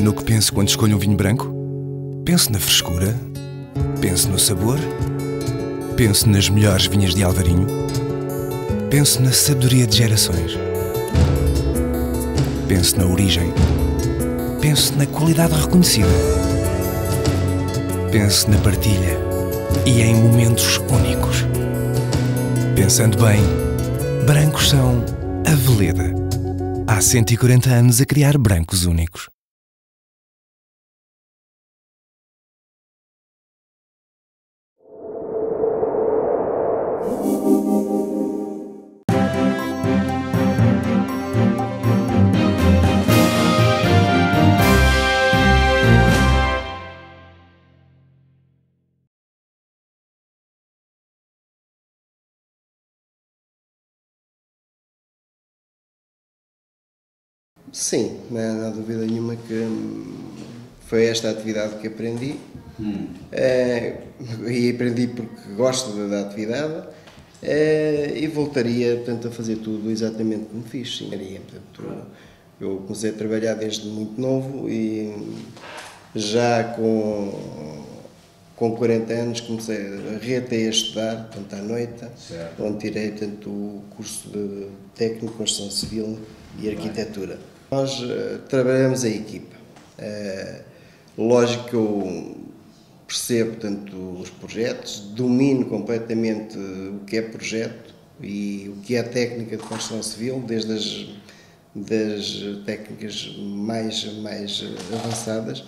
No que penso quando escolho um vinho branco? Penso na frescura, penso no sabor, penso nas melhores vinhas de Alvarinho, penso na sabedoria de gerações, penso na origem, penso na qualidade reconhecida, penso na partilha e em momentos únicos. Pensando bem, brancos são a Veleda. Há 140 anos a criar brancos únicos. Sim, não há dúvida nenhuma que hum, foi esta atividade que aprendi. Hum. É, e aprendi porque gosto da atividade é, e voltaria portanto, a fazer tudo exatamente como fiz. Sim. Portanto, eu comecei a trabalhar desde muito novo e já com, com 40 anos comecei a reater a estudar, portanto, à noite, certo. onde tirei portanto, o curso de técnico de construção civil e arquitetura. Nós uh, trabalhamos em equipa. Uh, lógico que eu percebo tanto os projetos, domino completamente o que é projeto e o que é técnica de construção civil, desde as das técnicas mais, mais avançadas.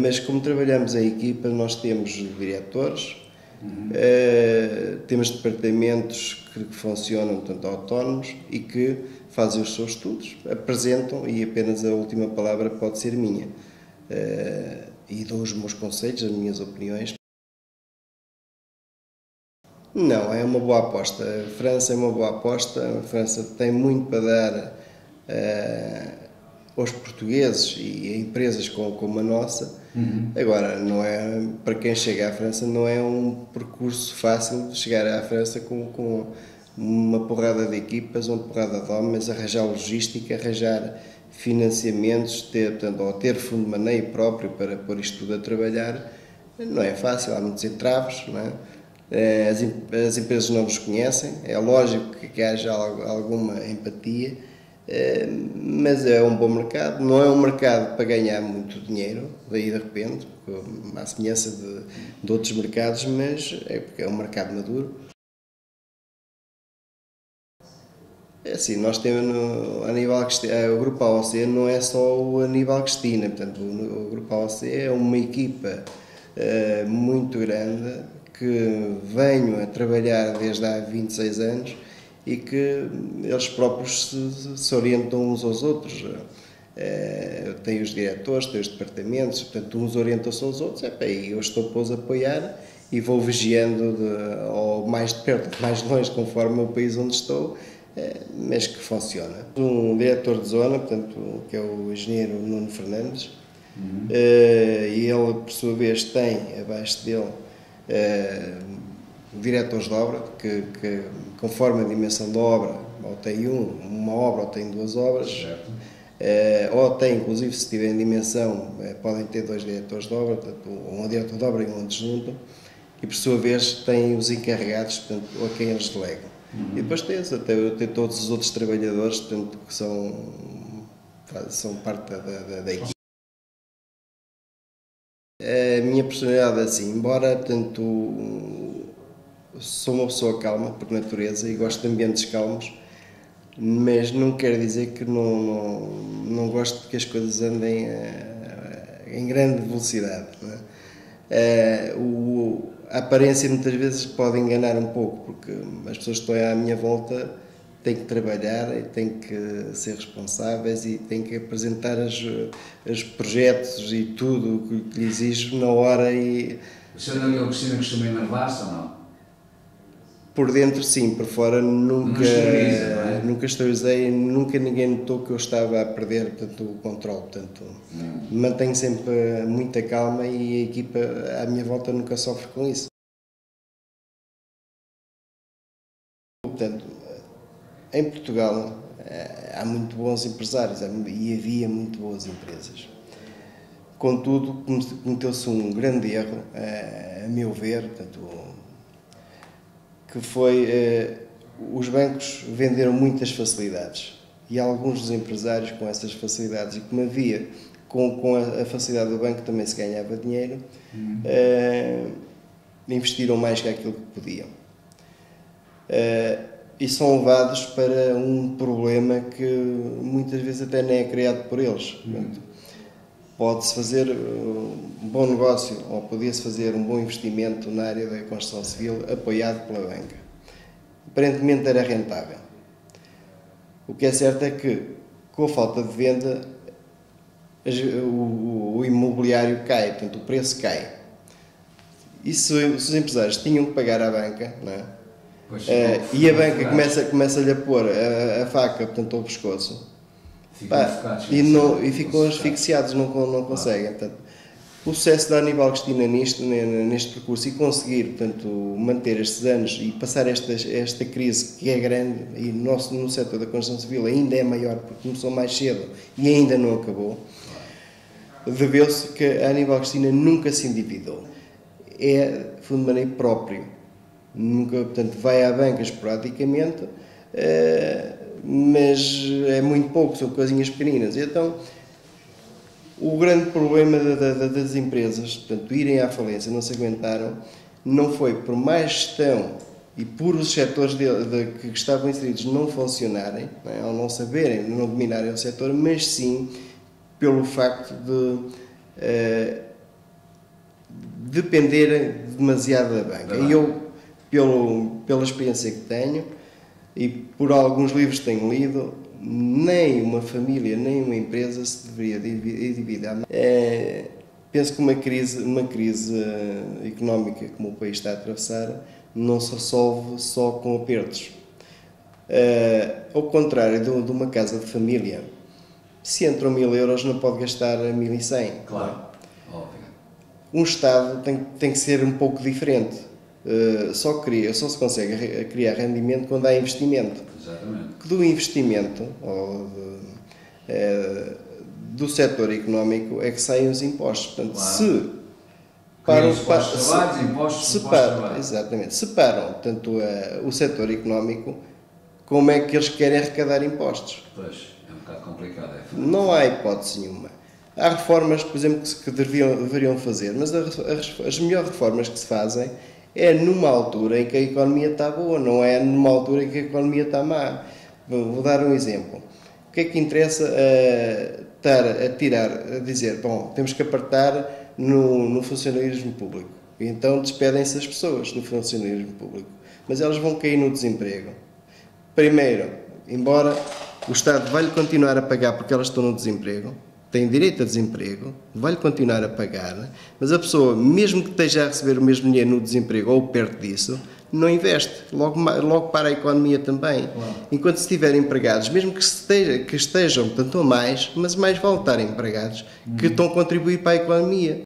Mas como trabalhamos em equipa, nós temos diretores, uhum. uh, temos departamentos que, que funcionam tanto autónomos e que fazem os seus estudos, apresentam e apenas a última palavra pode ser minha. Uh, e dou os meus conselhos, as minhas opiniões. Não, é uma boa aposta. A França é uma boa aposta. A França tem muito para dar uh, aos portugueses e a empresas como, como a nossa. Uhum. Agora, não é para quem chega à França, não é um percurso fácil chegar à França com, com uma porrada de equipas, uma porrada de homens, arranjar logística, arranjar financiamentos, ter, portanto, ou ter fundo de maneio próprio para pôr isto tudo a trabalhar, não é fácil, há muitos entraves, não é? Eh, as, as empresas não nos conhecem, é lógico que haja alguma empatia, mas é um bom mercado, não é um mercado para ganhar muito dinheiro, daí de repente, à semelhança de, de outros mercados, mas é porque é um mercado maduro. É assim, nós temos no Aníbal Cristina, eh, o Grupo AOC não é só o Aníbal Cristina, portanto, o, Grupo AOC é uma equipa uh, muito grande que venho a trabalhar desde há 26 anos e que eles próprios se, se orientam uns aos outros. Uh, tem os diretores, tem os departamentos, portanto, uns orientam-se aos outros, é, pá, eu estou para os apoiar e vou vigiando de, ou mais de perto, mais longe, conforme o país onde estou, é, mas que funciona. Um diretor de zona, portanto, que é o engenheiro Nuno Fernandes, uhum. e ele, por sua vez, tem abaixo dele diretores de obra, que, que, conforme a dimensão da obra, ou tem um, uma obra ou tem duas obras, certo. ou tem, inclusive, se tiverem dimensão, podem ter dois diretores de obra, portanto, um diretor de obra e um adjunto, e por sua vez têm os encarregados, portanto, a quem eles delegam. Uhum. E depois tens até todos os outros trabalhadores portanto, que são, são parte da, da, da equipe. A minha personalidade é assim, embora portanto, sou uma pessoa calma por natureza e gosto de ambientes calmos, mas não quer dizer que não, não, não gosto que as coisas andem uh, em grande velocidade. Uh, o, a aparência muitas vezes pode enganar um pouco, porque as pessoas que estão à minha volta têm que trabalhar têm que ser responsáveis e têm que apresentar os, os projetos e tudo o que lhe exijo na hora e... O senhor não é Cristina costuma enervar-se ou não? Por dentro sim, por fora nunca, é? nunca exteriorizei, nunca ninguém notou que eu estava a perder portanto, o controle. Portanto, hum. mantenho sempre muita calma e a equipa à minha volta nunca sofre com isso. Portanto, em Portugal eh, há muito bons empresários e havia muito boas empresas. Contudo, cometeu-se um grande erro, a meu ver, portanto, que foi os bancos venderam muitas facilidades e alguns dos empresários com essas facilidades e como havia com, com a, a facilidade do banco também se ganhava dinheiro uhum. uh, investiram mais que aquilo que podiam uh, e são levados para um problema que muitas vezes até nem é criado por eles uhum. Pode-se fazer um bom negócio ou podia-se fazer um bom investimento na área da construção civil apoiado pela banca aparentemente era rentável. O que é certo é que, com a falta de venda, o, imobiliário cai, portanto, o preço cai. E se, os empresários tinham que pagar à banca, é? Pois, uh, e a banca começa, começa-lhe a pôr a, a, faca portanto, ao pescoço, pá, e, não, e ficam asfixiados, não, não conseguem. Portanto, o sucesso da Aníbal Cristina neste, neste percurso e conseguir, portanto, manter estes anos e passar esta, esta crise que é grande e no, nosso, no setor da construção civil ainda é maior porque começou mais cedo e ainda não acabou, deveu-se que a Aníbal Cristina nunca se endividou. É fundo de maneira próprio. Nunca, portanto, vai à banca esporadicamente, uh, mas é muito pouco, são coisinhas pequeninas. Então, o grande problema das empresas, portanto, irem à falência, não se aguentaram, não foi por má gestão e por os setores de, de, que estavam inseridos não funcionarem, não é? ou não saberem, não dominarem o setor, mas sim pelo facto de uh, dependerem demasiado da banca. E eu, pelo, pela experiência que tenho e por alguns livros que tenho lido, nem uma família, nem uma empresa se deveria endividar. É, penso que uma crise, uma crise eh, económica como o país está a atravessar não se resolve só com apertos. É, ao contrário de, de, uma casa de família, se entram mil euros não pode gastar mil e cem. Claro, óbvio. Um Estado tem, tem que ser um pouco diferente. Uh, só, cria, só se consegue criar rendimento quando há investimento. Exatamente. Que do investimento ou de, é, do setor económico é que saem os impostos. Portanto, claro. se param, para, se, trabalhos, impostos, se param, exatamente, separam tanto uh, o setor económico como é que eles querem arrecadar impostos. Pois, é um bocado complicado. É Não há hipótese nenhuma. Há reformas, por exemplo, que, que deveriam, deveriam fazer, mas as, as melhores reformas que se fazem é numa altura em que a economia está boa, não é numa altura em que a economia está má. Vou dar um exemplo. O que é que interessa uh, estar a tirar, a dizer, bom, temos que apertar no, no funcionalismo público. E então despedem-se as pessoas no funcionalismo público. Mas elas vão cair no desemprego. Primeiro, embora o Estado vai-lhe continuar a pagar porque elas estão no desemprego, tem direito a desemprego, vai-lhe continuar a pagar, mas a pessoa, mesmo que esteja a receber o mesmo dinheiro no desemprego ou perto disso, não investe, logo, logo para a economia também. Claro. Enquanto estiverem empregados, mesmo que, esteja, que estejam tanto a mais, mas mais vale estar empregados, hum. que estão a contribuir para a economia.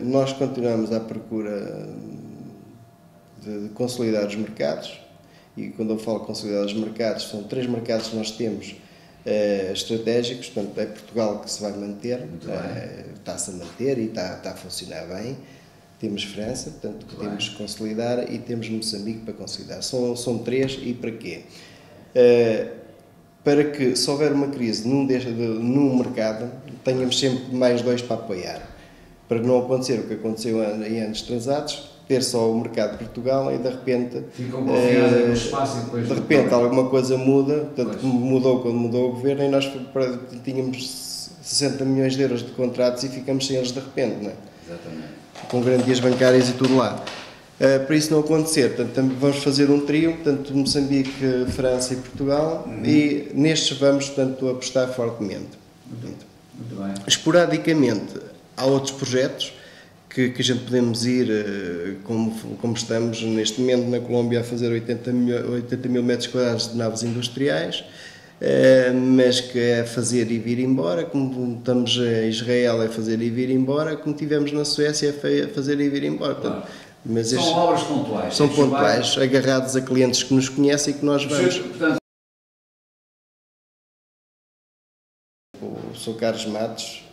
Nós continuamos à procura de consolidar os mercados, e quando eu falo consolidar os mercados, são três mercados que nós temos uh, estratégicos, portanto é Portugal que se vai manter, uh, está-se a manter e está, está a funcionar bem. Temos França, portanto, que temos que consolidar, e temos Moçambique para consolidar. São, são três, e para quê? Uh, para que, se houver uma crise num, de, num mercado, tenhamos sempre mais dois para apoiar. Para não acontecer o que aconteceu em anos transatos, ter só o mercado de Portugal e de repente Ficam uh, no espaço e depois de repente alguma coisa muda, portanto pois. mudou quando mudou o governo e nós tínhamos 60 milhões de euros de contratos e ficamos sem eles de repente, não é? Exatamente. Com garantias bancárias e tudo lá. Uh, para isso não acontecer, portanto, vamos fazer um trio, portanto, Moçambique, França e Portugal, uhum. e nestes vamos, portanto, apostar fortemente. Muito, muito bem. Esporadicamente, há outros projetos, que, que a gente podemos ir, eh, como, como estamos neste momento na Colômbia a fazer 80 mil, 80 mil metros quadrados de naves industriais, eh, mas que é fazer e vir embora, como estamos em Israel a fazer e vir embora, como tivemos na Suécia a fazer e vir embora. Portanto, mas são estes, obras pontuais. São pontuais, vai... agarrados a clientes que nos conhecem e que nós vamos. Portanto, Sou Carlos Matos,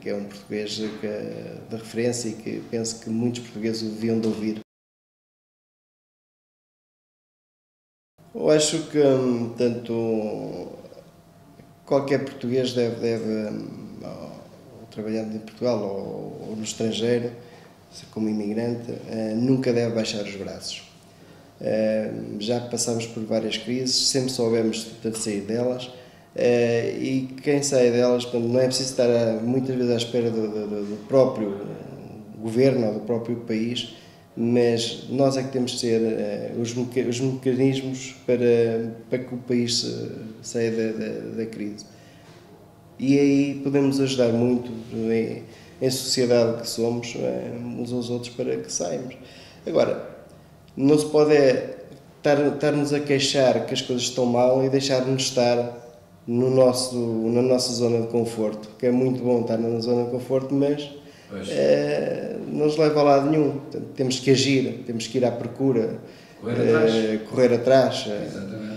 que é um português de referência e que penso que muitos portugueses o deviam de ouvir. Eu acho que hum, tanto qualquer português deve, deve hum, trabalhando em Portugal ou, ou no estrangeiro, como imigrante, uh, nunca deve baixar os braços. Uh, já passamos por várias crises, sempre soubemos de sair delas uh, e quem sai delas, portanto, não é preciso estar a, muitas vezes à espera do, do, do, próprio governo ou do próprio país, mas nós é que temos de ser os, meca os mecanismos para, para que o país saia da, da, da crise e aí podemos ajudar muito em, em sociedade que somos, é, uns aos outros, para que saímos. Agora, não se pode é estar, estar-nos a queixar que as coisas estão mal e deixar-nos estar no nosso, na nossa zona de conforto, que é muito bom estar na zona de conforto, mas é, não nos leva a lado nenhum. Portanto, temos que agir, temos que ir à procura, correr atrás. É, correr atrás Exatamente.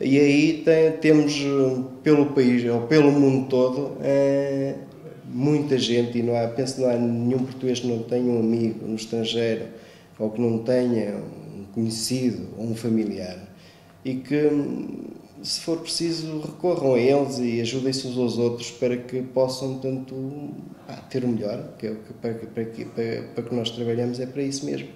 E aí tem, temos eh, pelo país, ou pelo mundo todo, é, muita gente, e não há, penso que não há nenhum português que não tenha um amigo no estrangeiro, ou que não tenha um conhecido ou um familiar, e que, se for preciso, recorram a eles e ajudem-se uns aos outros para que possam, tanto, ter o melhor, que é o que, para, para, para, para que nós trabalhamos, é para isso mesmo.